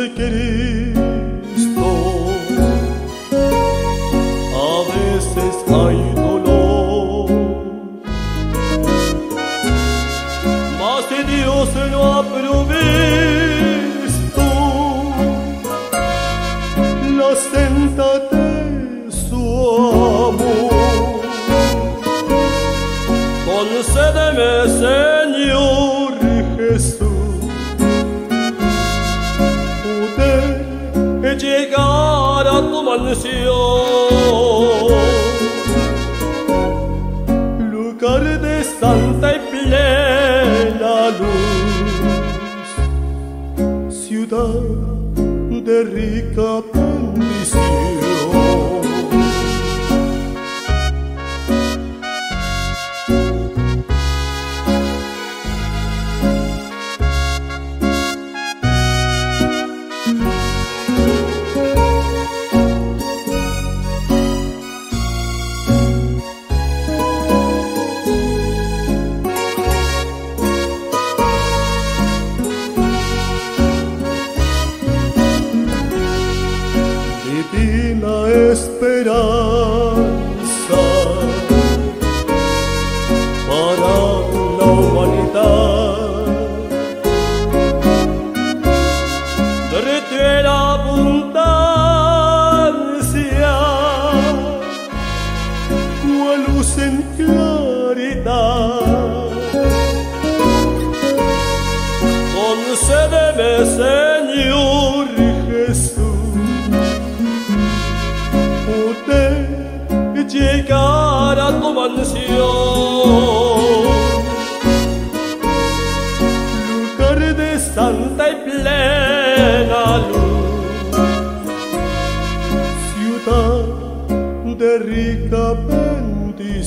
de Cristo. A veces hay dolor, mas Dios lo ha provisto, la senda de su amor. Concédeme, Señor mansión, lugar de santa y plena luz, ciudad de rica bendición. Esperanza para la humanidad. Derrite la abundancia, cual luz en claridad. Concédeme, Señor llegar a tu mansión, lugar de santa y plena luz, ciudad de rica bendición.